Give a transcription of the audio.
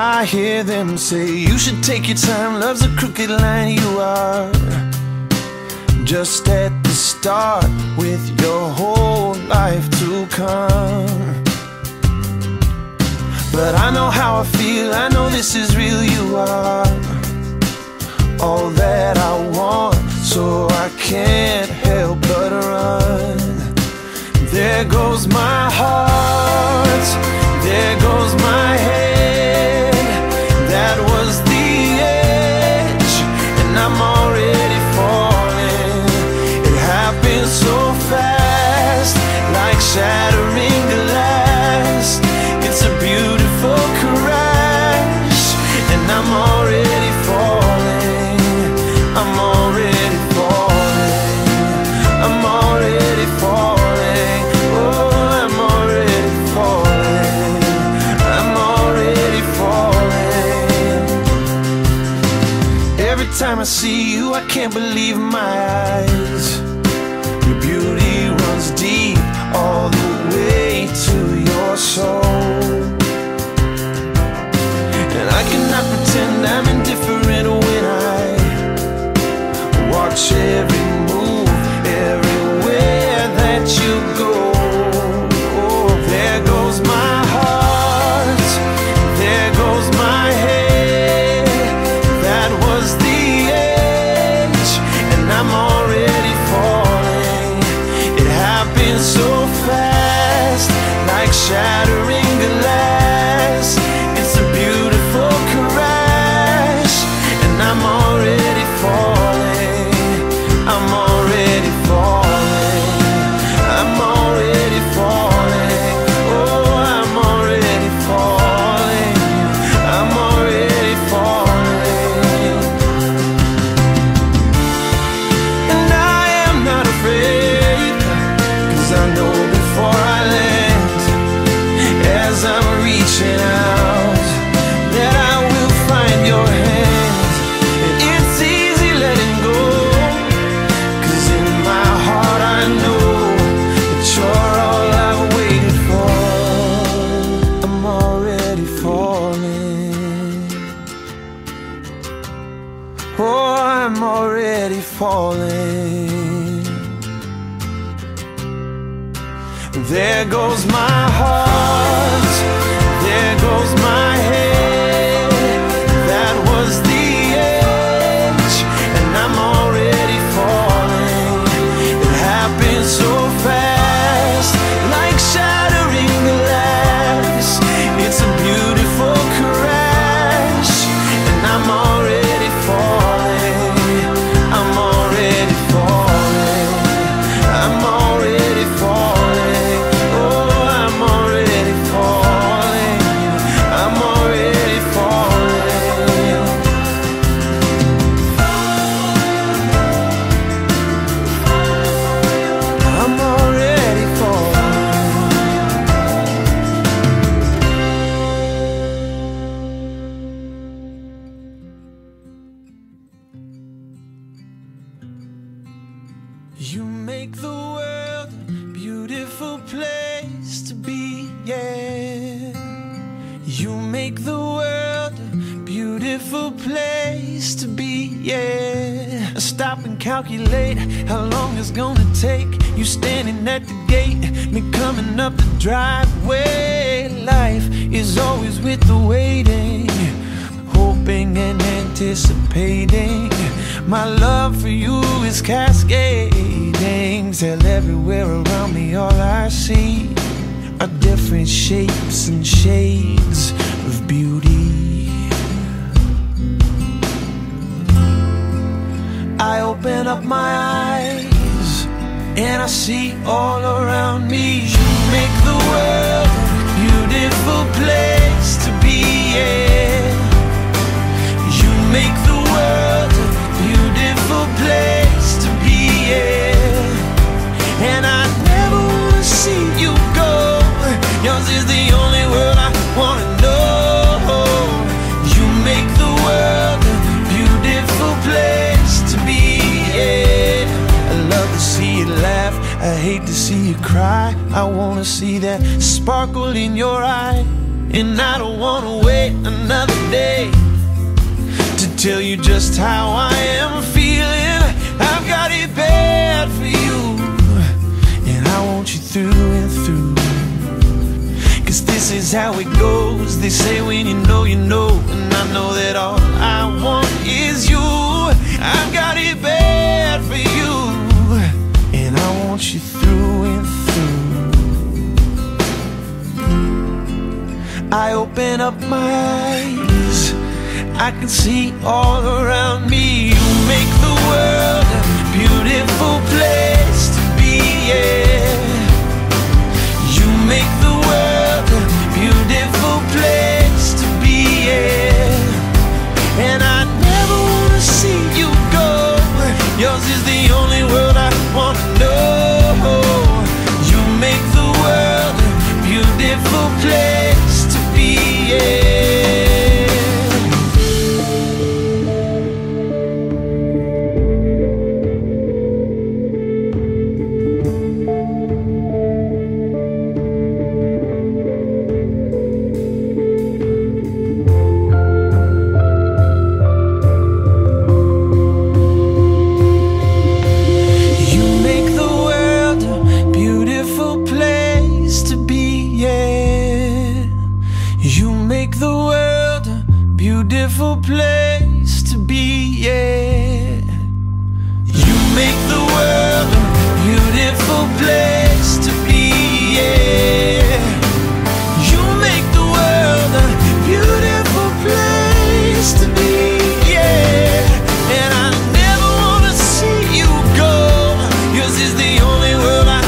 I hear them say you should take your time. Love's a crooked line you are. Just at the start with your whole life to come. But I know how I feel, I know this is real, you are all that I want, so I can't help but run. There goes my heart, there time I see you, I can't believe my eyes. So fast, like shattering glass. There goes my heart, there goes You make the world a beautiful place to be, yeah. You make the world a beautiful place to be, yeah. Stop and calculate how long it's gonna take. You standing at the gate, me coming up the driveway. Life is always with the waiting hoping and anticipating. My love for you is cascading. Till everywhere around me, all I see are different shapes and shades of beauty. I open up my eyes and I see all around me. You make the world a beautiful place to be. Yeah. Wanna see that sparkle in your eye. And I don't wanna wait another day to tell you just how I am feeling. I've got it bad for you, and I want you through and through. Cause this is how it goes. They say when you know, you know, and I know that all I want is you. I've got it bad for you, and I want you I open up my eyes, I can see all around me. You make the world a beautiful place to be. Yeah. You make only world I